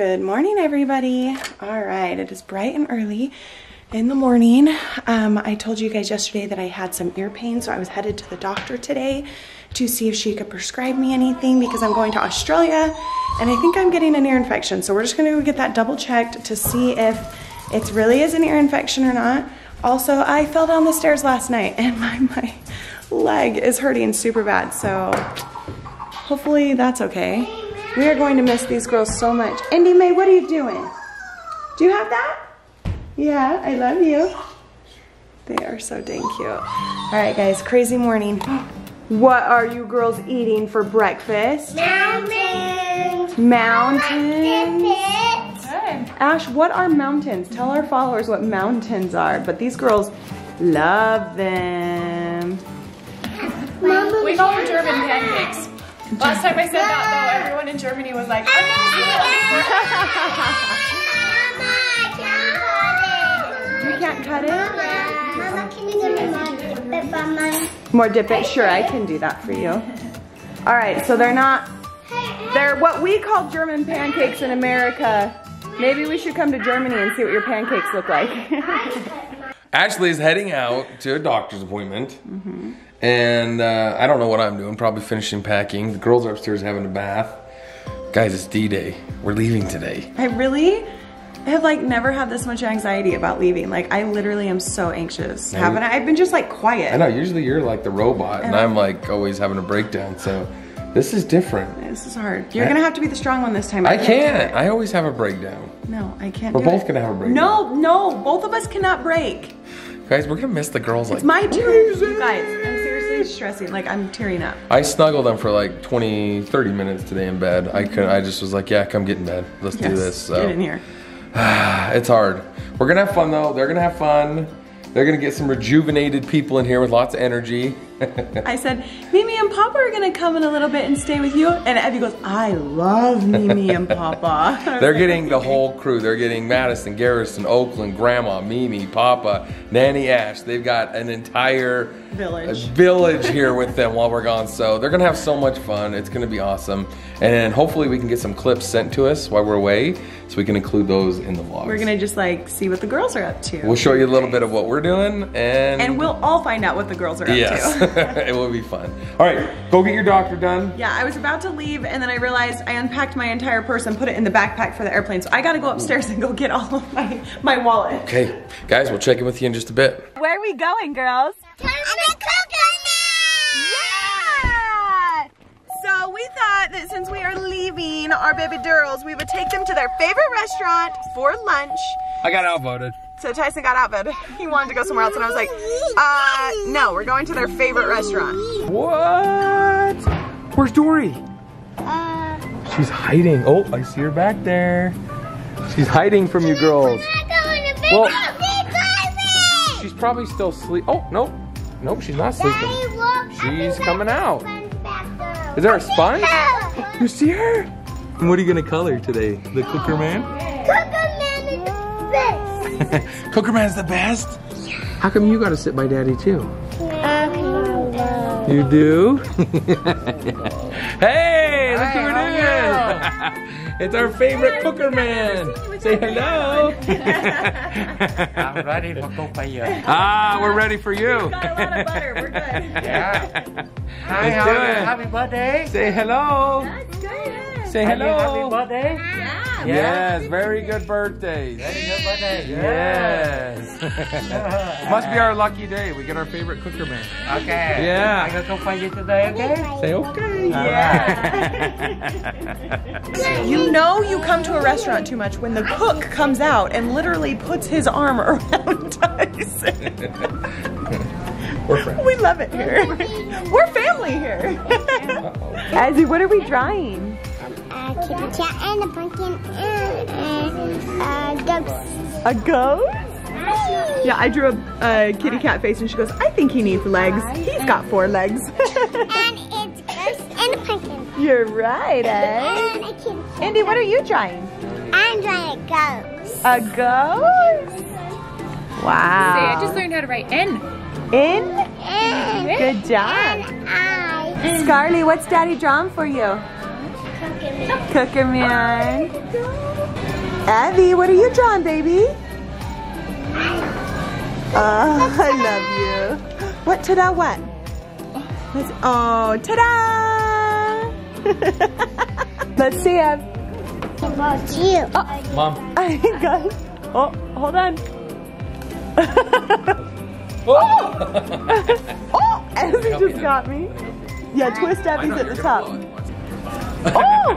Good morning, everybody. All right, it is bright and early in the morning. Um, I told you guys yesterday that I had some ear pain, so I was headed to the doctor today to see if she could prescribe me anything because I'm going to Australia and I think I'm getting an ear infection. So we're just gonna go get that double checked to see if it really is an ear infection or not. Also, I fell down the stairs last night and my, my leg is hurting super bad. So hopefully that's okay. We are going to miss these girls so much. Indie Mae, what are you doing? Do you have that? Yeah, I love you. They are so dang cute. All right, guys, crazy morning. What are you girls eating for breakfast? Mountains. Mountains. Good. Ash, what are mountains? Tell our followers what mountains are. But these girls love them. Mama, We call them German pancakes. Last time I said that though, everyone in Germany was like, oh, I've You can't cut it? Mama, can you give me more dip on mine? More dip it? Sure, I can do that for you. All right, so they're not, they're what we call German pancakes in America. Maybe we should come to Germany and see what your pancakes look like. Ashley is heading out to a doctor's appointment. Mm-hmm. And uh, I don't know what I'm doing, probably finishing packing. The girls are upstairs having a bath. Guys, it's D-Day. We're leaving today. I really have like never had this much anxiety about leaving. Like I literally am so anxious. Haven't I? I've been just like quiet. I know, usually you're like the robot, and And I'm like always having a breakdown, so this is different. This is hard. You're I- gonna have to be the strong one this time. I do can't. it. I always have a breakdown. no, I can't. We're both it. gonna have a breakdown. No, no, both of us cannot break. Guys, we're gonna miss the girls like It's my turn. You guys, I'm seriously stressing. Like I'm tearing up. I snuggled them for like 20, 30 minutes today in bed. I could I just was like, yeah, come get in bed. Let's do this. So. Get in here. It's hard. We're gonna have fun though. They're gonna have fun. They're gonna get some rejuvenated people in here with lots of energy. I said, Mimi and Papa are gonna come in a little bit and stay with you. And Evie goes, I love Mimi and Papa. They're getting the whole crew. They're getting Madison, Garrison, Oakland, Grandma, Mimi, Papa, Nanny Ash. They've got an entire Village. village here with them while we're gone. So they're gonna have so much fun. It's gonna be awesome. And hopefully we can get some clips sent to us while we're away, so we can include those in the vlogs. We're gonna just like see what the girls are up to. We'll show you a little bit of what we're doing, and and we'll all find out what the girls are up yes, to. it will be fun. All right, go get your doctor done. Yeah, I was about to leave and then I realized I unpacked my entire purse and put it in the backpack for the airplane. So I gotta go upstairs and go get all of my, my wallet. Okay, guys, we'll check in with you in just a bit. Where are we going, girls? Time to coconut! Yeah! So we thought that since we are leaving our baby girls, we would take them to their favorite restaurant for lunch. I got outvoted. So Tyson got outbid. He wanted to go somewhere else and I was like, uh, no, we're going to their favorite restaurant. What? Where's Dory? Uh, She's hiding. Oh, I see her back there. She's hiding from you girls. I'm going to Well- She's probably still asleep. Oh, nope. Nope, she's not sleeping. look. She's coming out. Is Is there a sponge? You see her? And what are you gonna color today? The Cooker Man? Coconut is the best. Cooker Man's the best. How come you gotta sit by Daddy too? You do? hey, look who it is! it's our favorite Cooker Man. Say hello. I'm ready for Popeye. ah, we're ready for you. We Got a lot of butter, we're good. Yeah. Hi, Let's happy, do it. happy birthday. Say hello. Say Happy, happy hello. birthday. Yes, very good birthdays. Very good birthday. Yes. Must be our lucky day. We get our favorite Cooker Man. Okay. Yeah. I'm gonna cook for you today, okay? Say okay. Yeah. You know you come to a restaurant too much when the cook comes out and literally puts his arm around Tyson. We're friends. We love it here. We're family here. Azzy, what are we drying? Uh, kitty cat and a pumpkin and uh, ghost. A ghost? Yeah, I drew a, a kitty cat face and she goes, I think he needs legs. He's got four legs. And it's ghost and a pumpkin. You're right, eh? And a kitty cat. Andy, what are you drawing? I'm drawing a ghost. A ghost? Wow. Say, I just learned how to write N. In? And Good job. I. Scarly, what's Daddy drawing for you? Cooker Man. Abby, what are you drawing, baby? Oh, I love you. What, ta-da, what? Let's, oh, ta-da! Let's see. What about you? Oh. Mom. I got, oh, hold on. Oh! oh, Abby just got me. Yeah, twist Abby's at the top. Oh!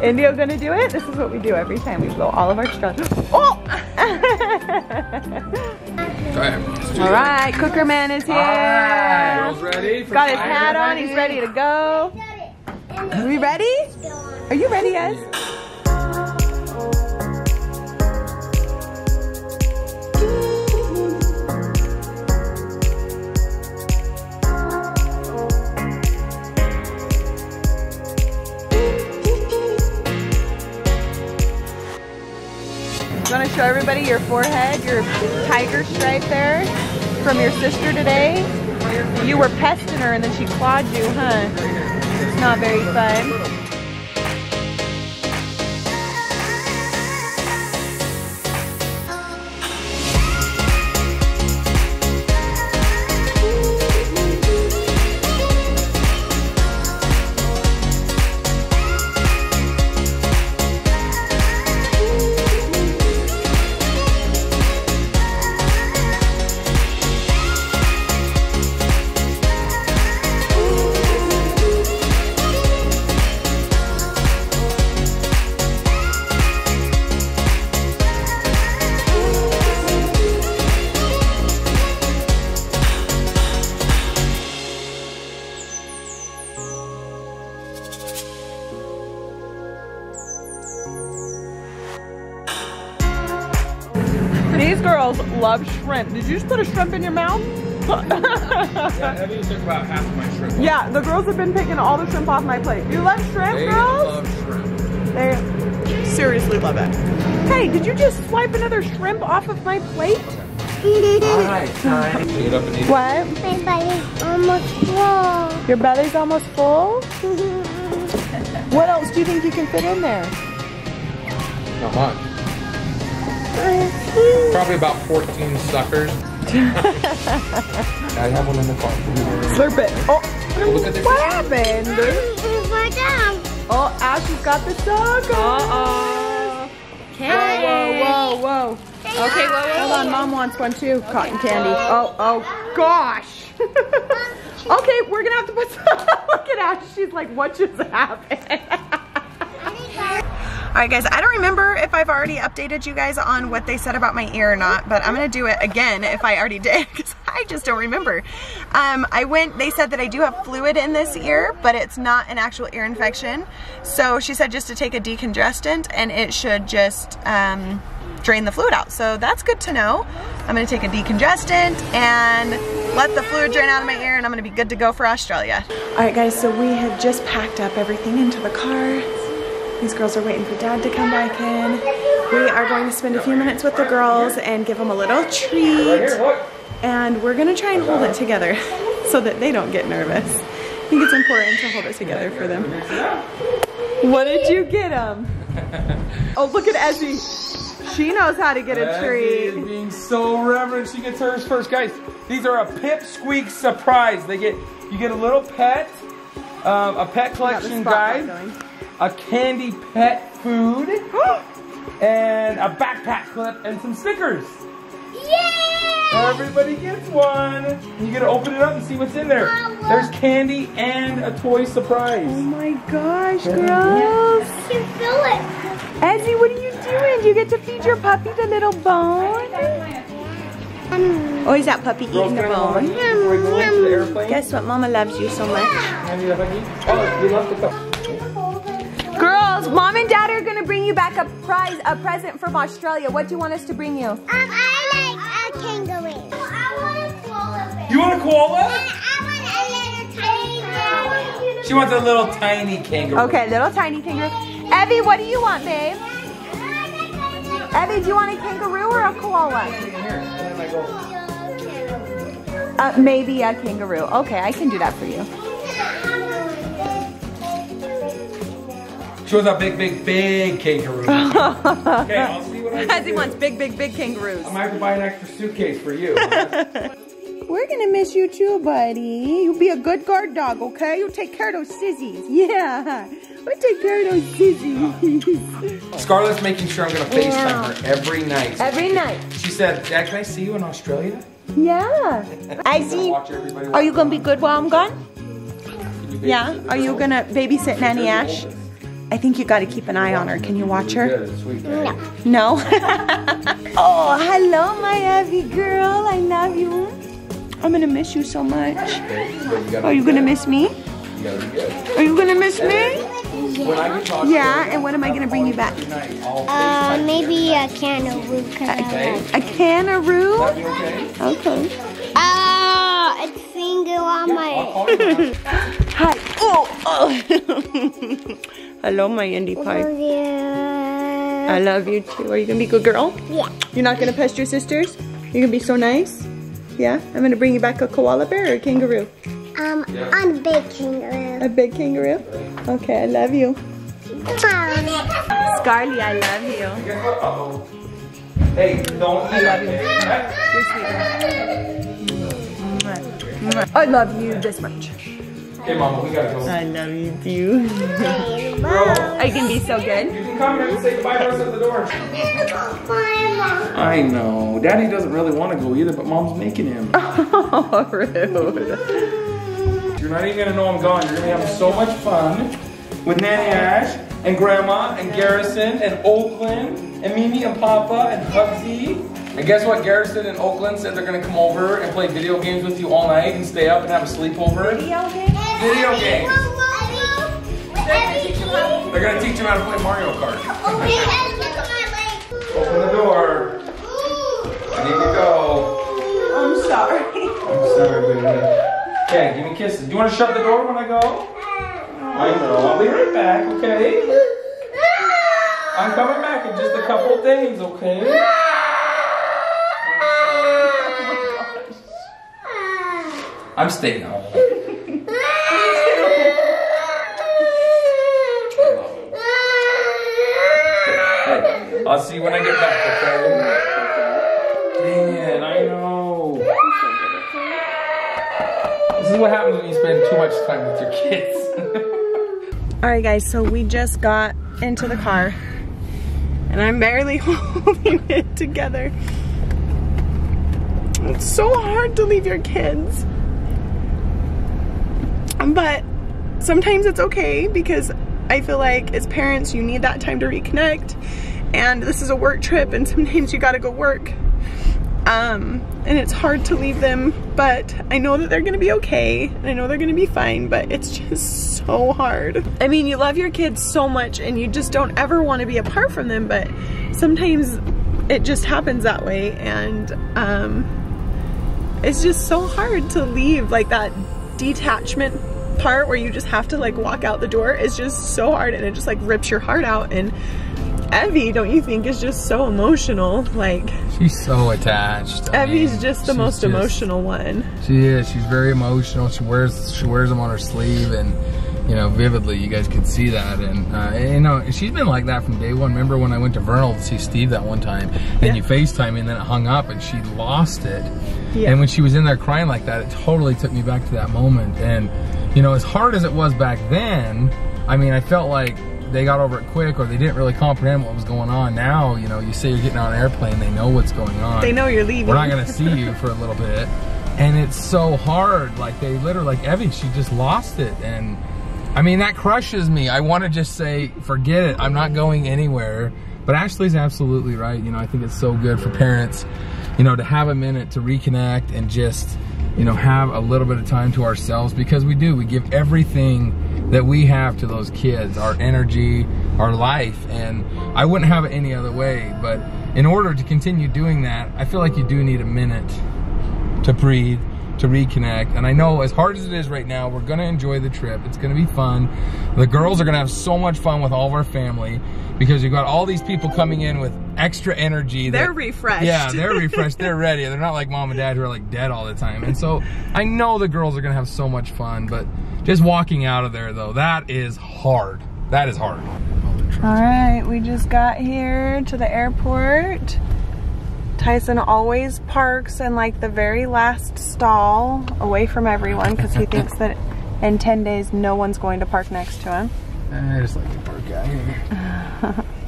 Indio gonna do it? This is what we do every time. We blow all of our straws. Oh! all right, Cooker Man is here. Girls ready? for Got his hat on. He's ready to go. Are we ready? Are you ready, Ez? Show everybody your forehead, your tiger stripe there from your sister today? You were pesting her and then she clawed you, huh? It's not very fun. These girls love shrimp. Did you just put a shrimp in your mouth? Yeah, Abby took about half of my shrimp. yeah, the girls have been picking all the shrimp off my plate. You love shrimp, They girls? love shrimp. They seriously love it. Hey, did you just swipe another shrimp off of my plate? Alright, time. Pick up and eat. What? My belly's almost full. Your belly's almost full? What else do you think you can fit in there? Not much. Probably about 14 suckers. I have one in the car. Slurp it. Oh, Look at this. what happened? We're down. Oh, Ashley's got the sucker. Uh-oh. Whoa, whoa, whoa, whoa. Okay, whoa, whoa, Hold on, mom wants one too. Cotton candy. Oh, oh, gosh. okay, we're gonna have to put some. Look at Ash. She's like, what just happened? All right, guys, I don't remember if I've already updated you guys on what they said about my ear or not, but I'm gonna do it again if I already did, because I just don't remember. Um, I went, they said that I do have fluid in this ear, but it's not an actual ear infection. So she said just to take a decongestant and it should just um, drain the fluid out. So that's good to know. I'm gonna take a decongestant and let the fluid drain out of my ear and I'm gonna be good to go for Australia. All right guys, so we have just packed up everything into the car. These girls are waiting for dad to come back in. We are going to spend a few minutes with the girls and give them a little treat. And we're gonna try and hold it together so that they don't get nervous. I think it's important to hold it together for them. What did you get them? Oh, look at Ezzy. She knows how to get a Abby treat. is being so reverent. She gets hers first, guys. These are a Pip Squeak surprise. They get you get a little pet, um, a pet collection guide, going. A candy pet food, and a backpack clip and some stickers. Everybody gets one. You get to open it up and see what's in there. There's candy and a toy surprise. Oh my gosh, girls. You feel it. Ezzy, what are you doing? Do you get to feed your puppy the little bone? Oh, is that puppy eating the bone? Before we go into the airplane. Guess what? Mama loves you so much. Hand me the huggy. Oh, you left the cup. Girls, mom and dad are gonna bring you back a prize, a present from Australia. What do you want us to bring you? Um, I like a kangaroo. I want a koala bear. You want a koala? I want a little tiny bear. She wants a little tiny kangaroo. Okay, little tiny kangaroo. Evie, what do you want, babe? Evie, do you want a kangaroo or a koala? Uh, maybe a kangaroo. Okay, I can do that for you. She wants a big, big, big kangaroo. okay, I'll see what I can As he do. wants big, big, big kangaroos. I might have to buy an extra suitcase for you. We're gonna miss you too, buddy. You'll be a good guard dog, okay? You'll take care of those sissies. Yeah. we'll take care of those sissies. Scarlett's making sure I'm gonna FaceTime her every night. Every night. She said, Dad, can I see you in Australia? Yeah. I see. watch Are you gonna be good while I'm gone? Yeah. Are you gonna babysit Nanny Ash? I think you gotta keep an eye on her. Can you watch her? No. No? oh, hello, my Abby girl. I love you. I'm gonna miss you so much. Are you gonna miss me? Are you gonna miss me? When I get to Yeah, and when am I gonna bring you back? Uh, maybe a cantaloupe. Cause I A canaroo? That be okay? Okay. Ah, it's finger on I'll my. call you. Hi. Oh, oh. hello, my indie pie. Love you. I love you too. Are you gonna be a good girl? Yeah. You're not gonna pest your sisters? You're gonna be so nice? Yeah? I'm gonna bring you back a koala bear or a kangaroo? Um, on the big kangaroo. A big kangaroo? Okay, I love you. Scarly, I love you. Uh-oh. Hey, don't eat that You're sweet. I love you this much. Okay, Mama, we gotta go. I love you too. Girl, Are you gonna be so good? you can come here and say goodbye to us at the door. I know. Daddy doesn't really want to go either, but Mom's making him. Oh, rude. You're not even gonna know I'm gone. You're gonna be having so much fun with Nanny Ash and Grandma and Garrison and Oakland and Mimi and Papa and Hugsy. And guess what? Garrison and Oakland said they're gonna come over and play video games with you all night and stay up and have a sleepover. Video games. They're gonna teach him how to play Mario Kart. Open the door. I need to go. I'm sorry. I'm sorry, baby. Okay, give me kisses. Do you want to shut the door when I go? I know. I'll be right back, okay? I'm coming back in just a couple days, okay? I'm staying home. Hey, I'll see you when I get back, okay? Man, I know. This is what happens when you spend too much time with your kids. All right, guys, so we just got into the car and I'm barely holding it together. It's so hard to leave your kids. But sometimes it's okay because I feel like as parents, you need that time to reconnect. And this is a work trip and sometimes you gotta go work. Um, and it's hard to leave them, but I know that they're gonna be okay. And I know they're gonna be fine, but it's just so hard. I mean, you love your kids so much and you just don't ever wanna be apart from them, but sometimes it just happens that way. And um, it's just so hard to leave like that detachment part where you just have to like walk out the door is just so hard and it just like rips your heart out and Evie, don't you think, is just so emotional? Like, She's so attached. I Evie's mean, just the most just- emotional one. She is. She's very emotional. She wears she wears them on her sleeve, and you know, vividly, you guys could see that. And uh, you know, she's been like that from day one. Remember when I went to Vernal to see Steve that one time, and you Facetime me, and then it hung up, and she lost it. Yeah. And when she was in there crying like that, it totally took me back to that moment. And you know, as hard as it was back then, I mean, I felt like they got over it quick, or they didn't really comprehend what was going on. Now, you know, you say you're getting on an airplane, they know what's going on. They know you're leaving. we're not gonna see you for a little bit. And it's so hard like they literally like evie she just lost it. And i mean that crushes me. I want to just say forget it. I'm not going anywhere. But ashley's absolutely right. You know i think it's so good for parents you know to have a minute to reconnect and just you know have a little bit of time to ourselves because we do we give everything that we have to those kids our energy our life and i wouldn't have it any other way but in order to continue doing that i feel like you do need a minute to breathe, to reconnect. And I know as hard as it is right now, we're gonna enjoy the trip. It's gonna be fun. The girls are gonna have so much fun with all of our family because you've got all these people coming in with extra energy. that- They're refreshed. Yeah, they're refreshed. They're ready. They're not like mom and dad who are like dead all the time. And so I know the girls are gonna have so much fun, but just walking out of there though, that is hard. That is hard. All right, we just got here to the airport. Tyson always parks in like the very last stall away from everyone because he thinks that in 10 days no one's going to park next to him. I just like to park out here.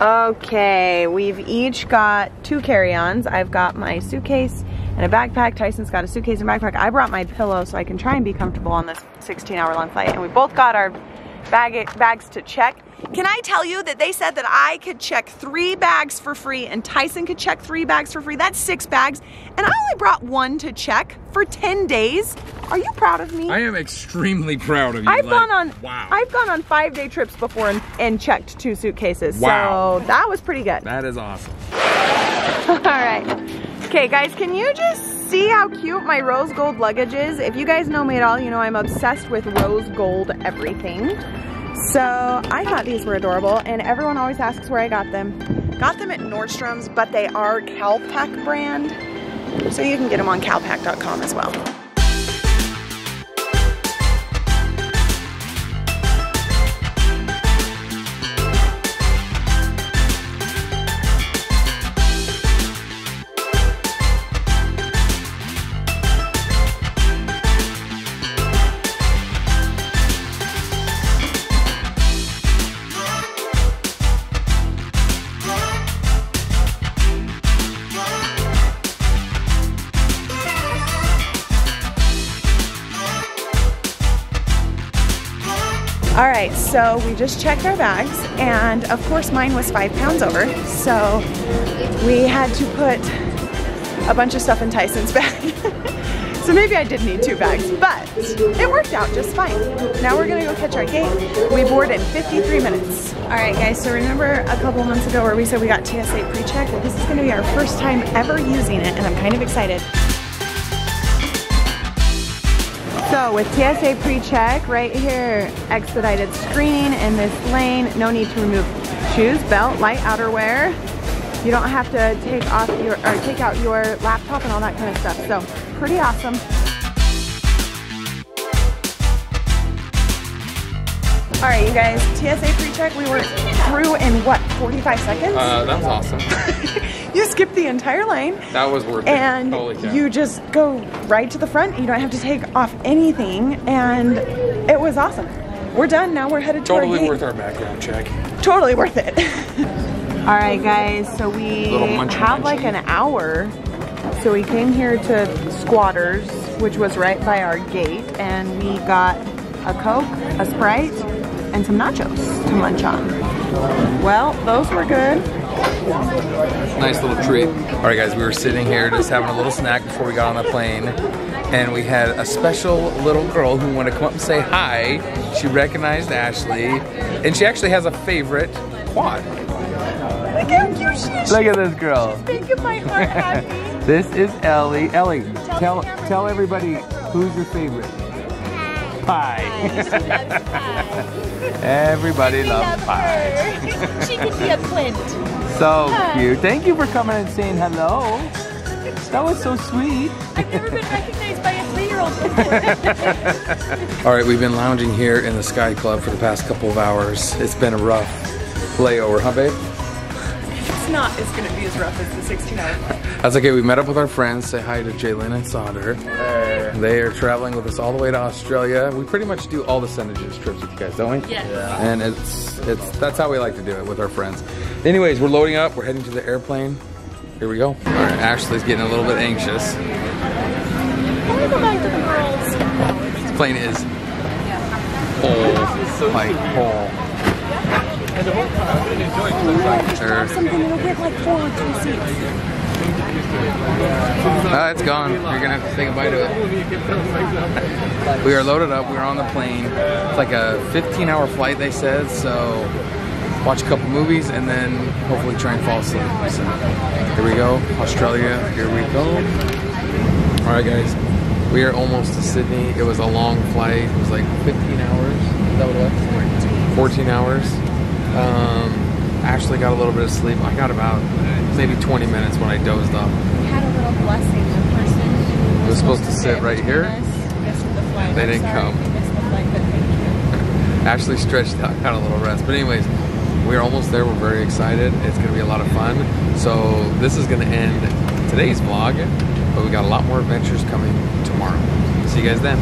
Okay, we've each got two carry-ons. I've got my suitcase and a backpack. Tyson's got a suitcase and backpack. I brought my pillow so I can try and be comfortable on this 16 hour long flight. And we both got our bag bags to check. Can I tell you that they said that I could check three bags for free and Tyson could check three bags for free? That's six bags. And I only brought one to check for 10 days. Are you proud of me? I am extremely proud of you. I've like, gone on Wow. I've gone on five day trips before and, and checked two suitcases. Wow. So that was pretty good. that is awesome. All right. Okay, guys, can you just see how cute my rose gold luggage is? If you guys know me at all, you know I'm obsessed with rose gold everything. So I thought these were adorable, and everyone always asks where I got them. Got them at Nordstrom's, but they are Calpak brand. So you can get them on calpak.com as well. So we just checked our bags, and of course mine was five pounds over, so we had to put a bunch of stuff in Tyson's bag. so maybe I did need two bags, but it worked out just fine. Now we're gonna go catch our gate. We board in 53 minutes. All right, guys, so remember a couple months ago where we said we got TSA pre-check? Well, this is gonna be our first time ever using it, and I'm kind of excited. So with TSA pre-check, right here, expedited screening in this lane. No need to remove shoes, belt, light outerwear. You don't have to take off your or take out your laptop and all that kind of stuff. So pretty awesome. All right, you guys, TSA pre-check, we were through in what, 45 seconds? Uh, that was awesome. you skipped the entire lane That was worth it. and you just go right to the front. You don't have to take off anything, and it was awesome. We're done now. We're headed to our totally worth our background check. Totally worth it. All right, guys. So we munchy have munchy. like an hour. So we came here to Squatters, which was right by our gate, and we got a Coke, a Sprite, and some nachos to munch on. Well, those were good. Nice little treat. All right, guys, we were sitting here just having a little snack before we got on the plane, and we had a special little girl who wanted to come up and say hi. She recognized Ashley, and she actually has a favorite quad. Look how cute she is. Look at this girl. Making my heart happy. This is Ellie. Ellie, tell tell everybody who's your favorite. Pie. Everybody loves pie. she could be a Clint. So cute. Thank you for coming and saying hello. That was so sweet. I've never been recognized by a three-year-old before. All right, we've been lounging here in the Sky Club for the past couple of hours. It's been a rough layover, huh, babe? It's not as gonna be as rough as the 16 hour flight. That's okay. We met up with our friends. Say hi to Jalen and Sauter. They are traveling with us all the way to Australia. We pretty much do all the SeneGence trips with you guys, don't we? Yes. And it's it's that's how we like to do it with our friends. Anyways, we're loading up. We're heading to the airplane. Here we go. All right, Ashley's getting a little bit anxious. I want to go back to the girls. This plane is full, like full. Sure. Something that'll get like four or three seats. Ah, it's gone. You're gonna have to say goodbye to it. we are loaded up. We're on the plane. It's like a 15-hour flight, they said. So watch a couple movies and then hopefully try and fall asleep. So here we go, Australia. Here we go. All right, guys. We are almost to Sydney. It was a long flight. It was like 15 hours. Is that what it was? 14 hours. Um, Ashley got a little bit of sleep. I got about maybe 20 minutes when I dozed off. We had a little blessing. The person It was supposed to sit right here. the flight. They I'm didn't sorry. come. They missed the flight, but thank you. Ashley stretched out, got a little rest. But anyways, We're almost there. We're very excited. It's going to be a lot of fun. So this is going to end today's vlog, but we got a lot more adventures coming tomorrow. See you guys then.